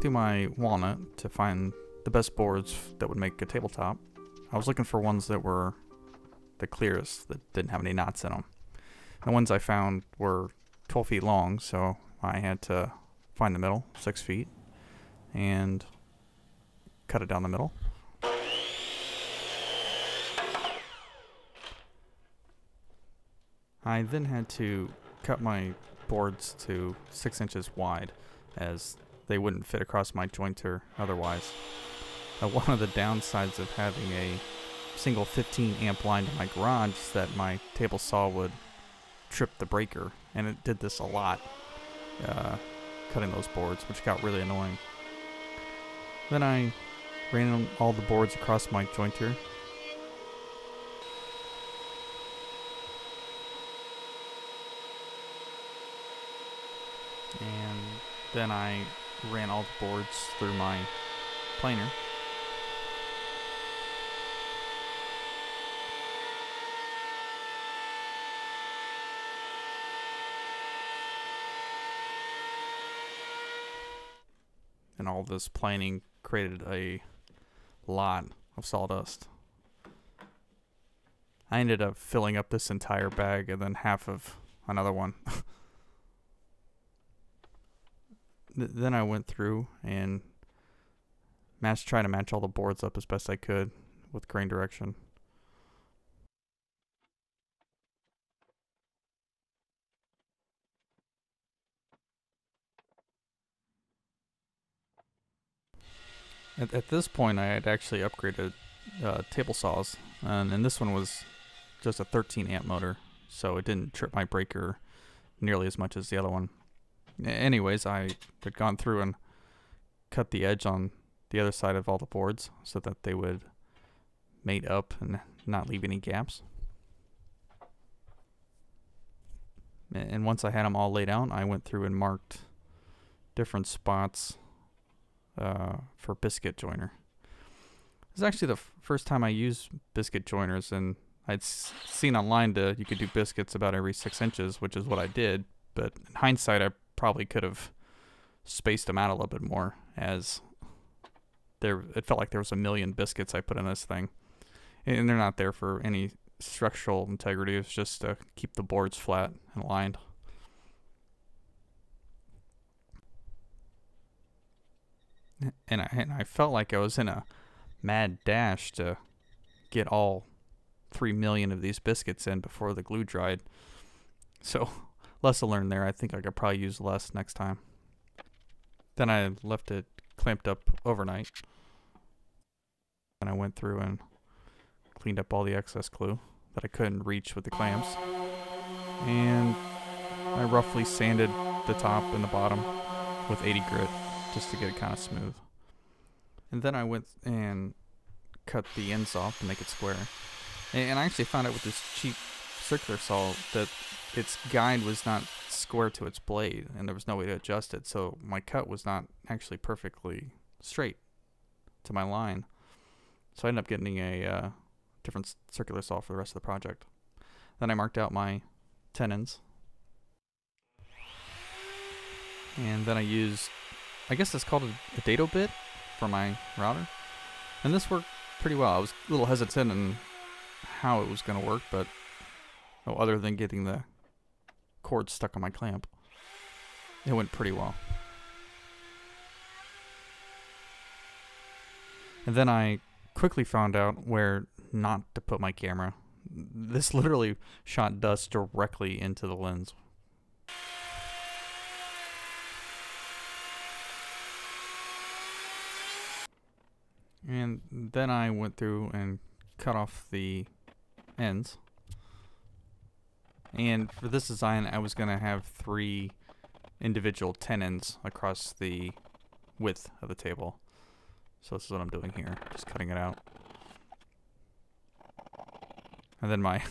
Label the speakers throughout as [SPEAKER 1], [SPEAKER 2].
[SPEAKER 1] through my walnut to find the best boards that would make a tabletop. I was looking for ones that were the clearest, that didn't have any knots in them. The ones I found were 12 feet long, so I had to find the middle, 6 feet, and cut it down the middle. I then had to cut my boards to 6 inches wide as they wouldn't fit across my jointer otherwise. Uh, one of the downsides of having a single 15 amp line to my garage is that my table saw would trip the breaker, and it did this a lot, uh, cutting those boards, which got really annoying. Then I ran all the boards across my jointer. And then I ran all the boards through my planer. And all this planing created a lot of sawdust. I ended up filling up this entire bag and then half of another one. Th- then I went through and matched, trying to match all the boards up as best I could with grain direction. At, at this point, I had actually upgraded uh, table saws, and, and this one was just a 13 amp motor, so it didn't trip my breaker nearly as much as the other one. Anyways, I had gone through and cut the edge on the other side of all the boards so that they would mate up and not leave any gaps. And once I had them all laid out, I went through and marked different spots uh, for biscuit joiner. Is actually the first time I used biscuit joiners, and I'd seen online that you could do biscuits about every six inches, which is what I did. But in hindsight, I probably could have spaced them out a little bit more, as there it felt like there was a million biscuits I put in this thing, and they're not there for any structural integrity. It's just to keep the boards flat and aligned. and I, and I felt like I was in a mad dash to get all three million of these biscuits in before the glue dried. So, lesson learned there. I think I could probably use less next time. Then I left it clamped up overnight. And I went through and cleaned up all the excess glue that I couldn't reach with the clamps. And I roughly sanded the top and the bottom with 80 grit just to get it kind of smooth. And then I went and cut the ends off to make it square. And, and I actually found out with this cheap circular saw that its guide was not square to its blade, and there was no way to adjust it. So my cut was not actually perfectly straight to my line. So I ended up getting a uh, different circular saw for the rest of the project. Then I marked out my tenons. And then I used I guess it's called a, a dado bit for my router. And this worked pretty well. I was a little hesitant in how it was going to work, but oh, other than getting the cord stuck on my clamp, it went pretty well. And then I quickly found out where not to put my camera. This literally shot dust directly into the lens And then I went through and cut off the ends. And for this design, I was going to have three individual tenons across the width of the table. So this is what I'm doing here, just cutting it out. And then my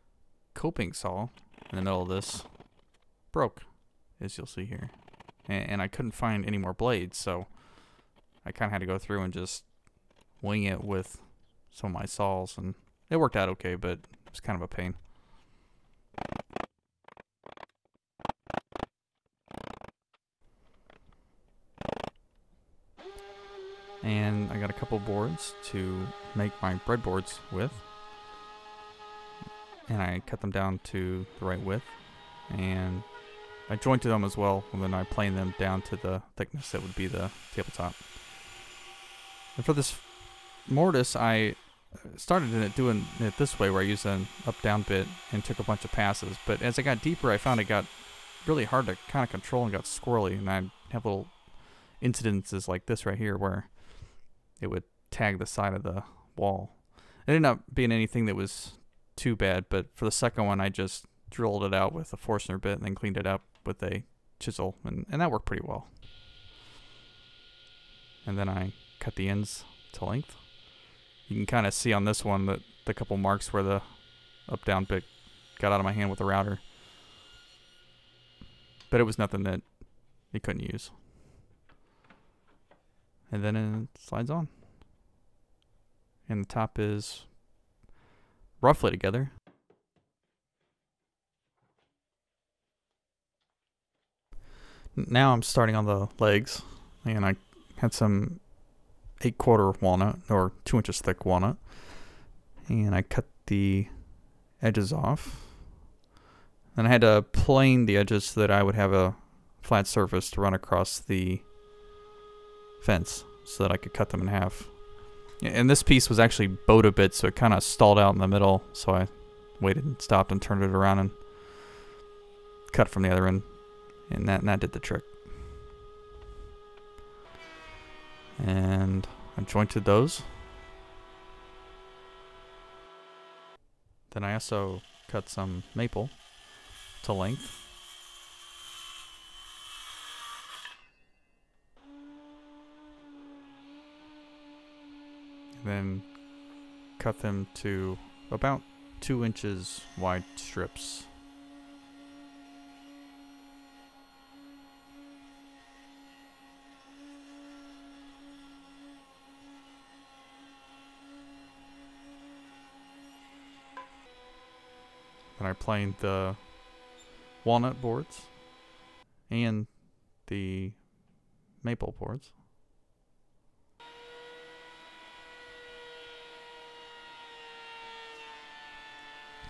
[SPEAKER 1] coping saw in the middle of this broke, as you'll see here. And, and I couldn't find any more blades, so I kind of had to go through and just wing it with some of my saws, and it worked out okay, but it was kind of a pain. And I got a couple boards to make my breadboards with. And I cut them down to the right width. And I jointed them as well, and then I planed them down to the thickness that would be the tabletop. And for this mortise, I started it doing it this way, where I used an up-down bit and took a bunch of passes. But as I got deeper, I found it got really hard to kind of control and got squirrely, and I'd have little incidences like this right here where it would tag the side of the wall. It ended up being anything that was too bad, but for the second one, I just drilled it out with a Forstner bit and then cleaned it up with a chisel, and, and that worked pretty well. And then I cut the ends to length. You can kind of see on this one that the couple marks where the up-down bit got out of my hand with the router. But it was nothing that you couldn't use. And then it slides on. And the top is roughly together. now I'm starting on the legs, and I had some eight quarter walnut or two inches thick walnut, and I cut the edges off. Then I had to plane the edges so that I would have a flat surface to run across the fence so that I could cut them in half. And this piece was actually bowed a bit, so it kind of stalled out in the middle. So I waited and stopped and turned it around and cut from the other end and that, and that did the trick. And I jointed those. Then I also cut some maple to length. Then cut them to about two inches wide strips. and I planed the walnut boards and the maple boards.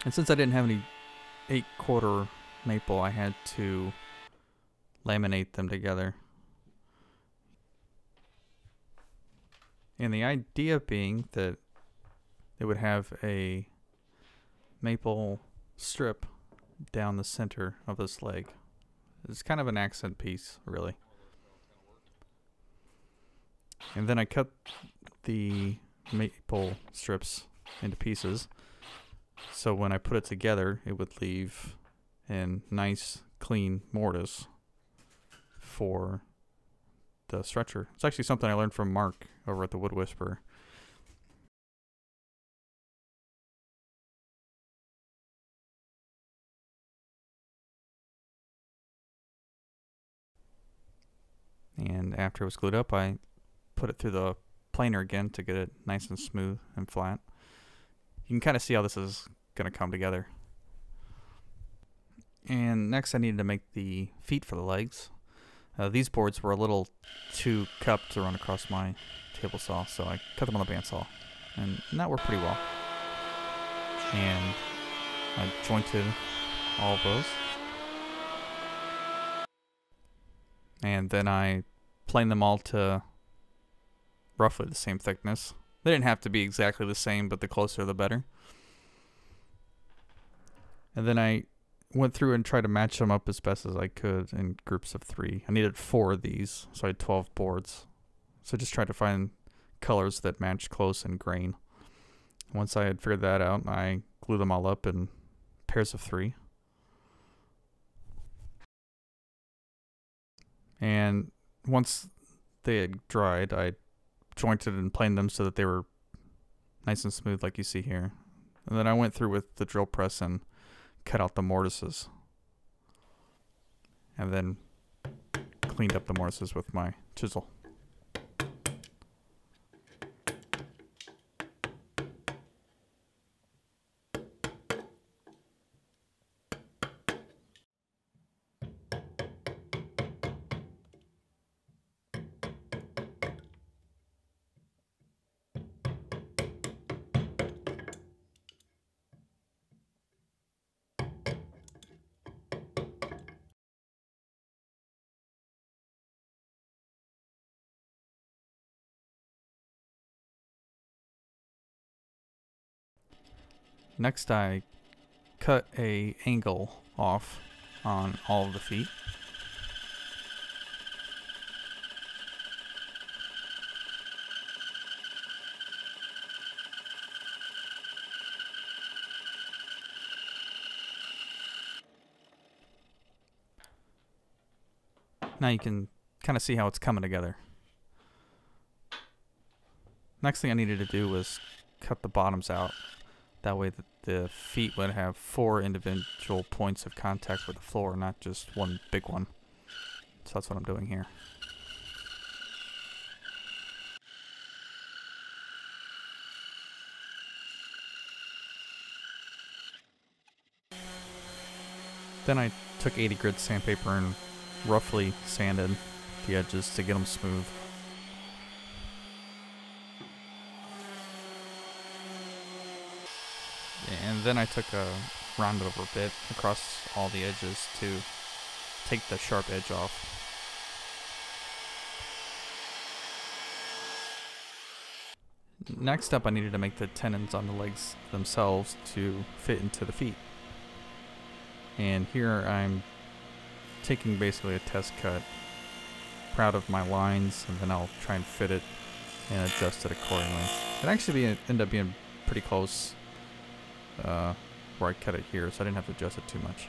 [SPEAKER 1] And since I didn't have any 8 quarter maple, I had to laminate them together. And the idea being that it would have a maple strip down the center of this leg. It's kind of an accent piece, really. And then I cut the maple strips into pieces. So when I put it together, it would leave a nice, clean mortise for the stretcher. It's actually something I learned from Mark over at the Wood Whisperer. And after it was glued up, I put it through the planer again to get it nice and smooth and flat. You can kind of see how this is going to come together. And next I needed to make the feet for the legs. Uh, these boards were a little too cupped to run across my table saw, so I cut them on the bandsaw. And, that worked pretty well. And I jointed all of those. and then I planed them all to roughly the same thickness. They didn't have to be exactly the same, but the closer the better. And then I went through and tried to match them up as best as I could in groups of three. I needed four of these, so I had 12 boards. So I just tried to find colors that matched close in grain. Once I had figured that out, I glued them all up in pairs of three. And once they had dried, I jointed and planed them so that they were nice and smooth like you see here. And then I went through with the drill press and cut out the mortises. And then cleaned up the mortises with my chisel. Next I cut a angle off on all of the feet. Now you can kind of see how it's coming together. Next thing I needed to do was cut the bottoms out. That way the, the feet would have four individual points of contact with the floor, not just one big one. So that's what I'm doing here. Then I took 80 grit sandpaper and roughly sanded the edges to get them smooth. And then I took a rounded over bit across all the edges to take the sharp edge off. Next up I needed to make the tenons on the legs themselves to fit into the feet. And here I'm taking basically a test cut, proud of my lines, and then I'll try and fit it and adjust it accordingly. It actually be, end up being pretty close uh, where I cut it here, so I didn't have to adjust it too much.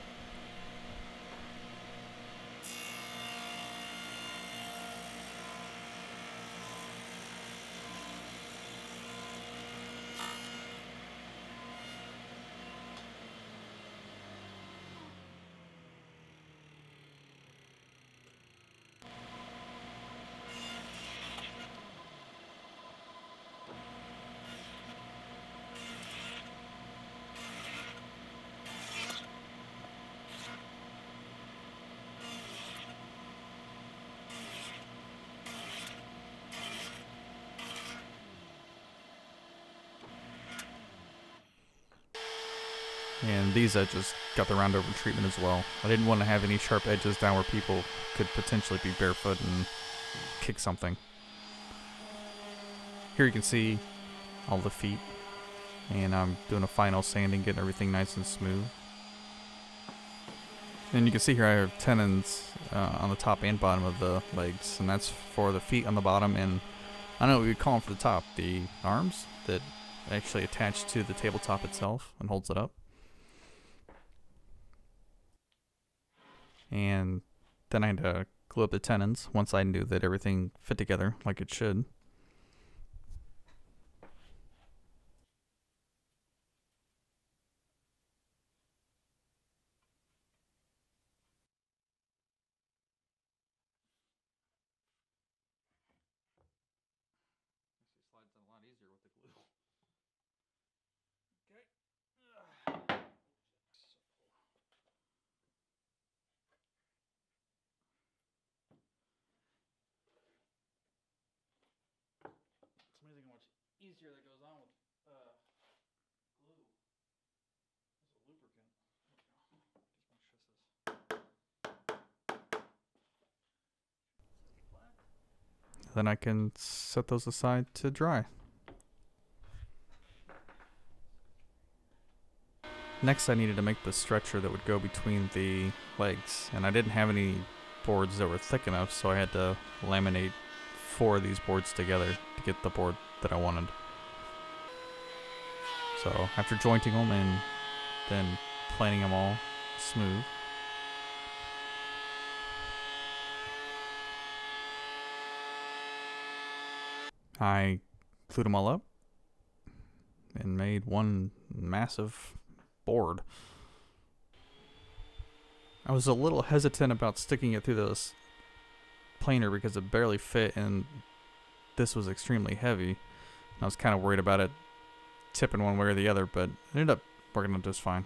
[SPEAKER 1] And these edges got the round over treatment as well. I didn't want to have any sharp edges down where people could potentially be barefoot and kick something. Here you can see all the feet. And I'm doing a final sanding, getting everything nice and smooth. And you can see here I have tenons uh, on the top and bottom of the legs. And that's for the feet on the bottom and I don't know what we call them for the top. The arms that actually attach to the tabletop itself and holds it up. And then I had to glue up the tenons once I knew that everything fit together like it should. slides a lot easier with the glue. Okay. It's amazing how much easier that goes on with uh, glue a lubricant. Just make sure this. Then I can set those aside to dry. Next I needed to make the stretcher that would go between the legs and I didn't have any boards that were thick enough so I had to laminate four of these boards together to get the board that I wanted. So after jointing them and then planing them all smooth, I glued them all up and made one massive board. I was a little hesitant about sticking it through this planer because it barely fit and this was extremely heavy. I was kind of worried about it tipping one way or the other, but it ended up working out just fine.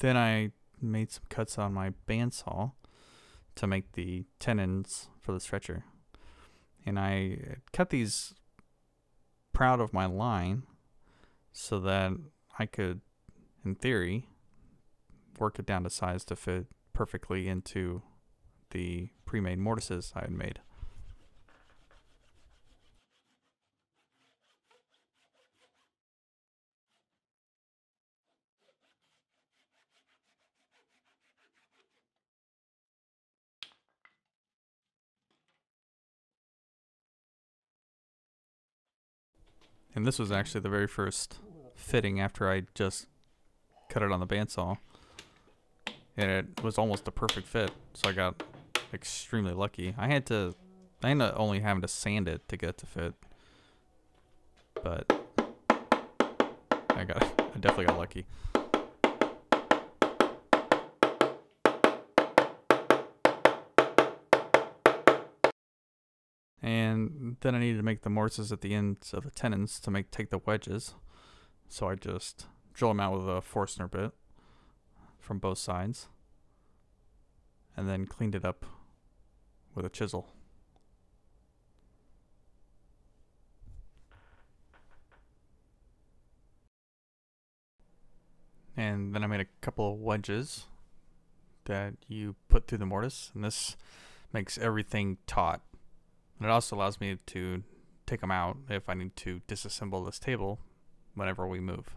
[SPEAKER 1] Then I made some cuts on my bandsaw to make the tenons for the stretcher. And I cut these proud of my line so that I could, in theory, work it down to size to fit perfectly into the pre-made mortises I had made. And this was actually the very first fitting after I just cut it on the bandsaw. And it was almost a perfect fit. So I got extremely lucky. I had to, I ended up only having to sand it to get it to fit. But I got, I definitely got lucky. And then I needed to make the mortises at the ends of the tenons to make take the wedges. So I just drill them out with a Forstner bit from both sides. And then cleaned it up with a chisel. And then I made a couple of wedges that you put through the mortise. And this makes everything taut and it also allows me to take them out if I need to disassemble this table whenever we move.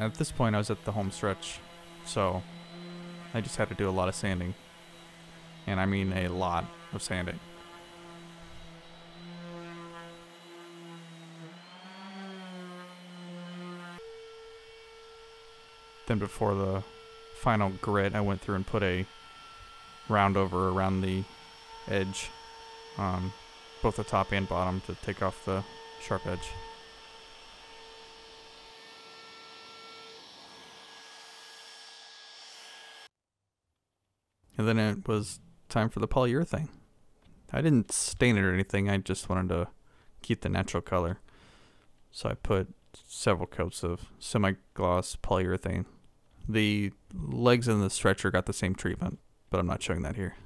[SPEAKER 1] At this point, I was at the home stretch, so I just had to do a lot of sanding. And I mean a lot of sanding. Then before the final grit, I went through and put a round over around the edge on both the top and bottom to take off the sharp edge. And then it was time for the polyurethane. I didn't stain it or anything, I just wanted to keep the natural color. So I put several coats of semi-gloss polyurethane. The legs in the stretcher got the same treatment, but I'm not showing that here.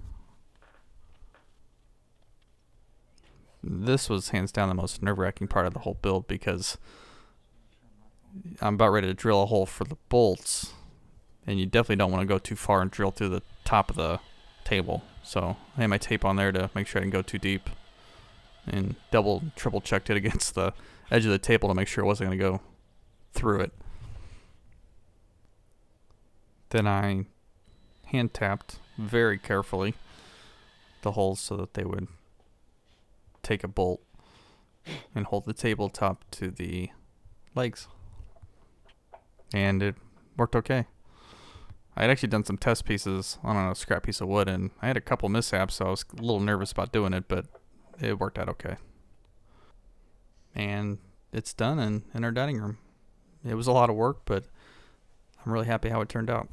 [SPEAKER 1] This was hands down the most nerve-wracking part of the whole build because I'm about ready to drill a hole for the bolts and you definitely don't want to go too far and drill through the top of the table. So I had my tape on there to make sure I didn't go too deep and double, triple checked it against the edge of the table to make sure it wasn't going to go through it. Then I hand tapped very carefully the holes so that they would take a bolt and hold the tabletop to the legs. And it worked okay. I had actually done some test pieces on a scrap piece of wood, and I had a couple mishaps, so I was a little nervous about doing it, but it worked out okay. And it's done in, in our dining room. It was a lot of work, but I'm really happy how it turned out.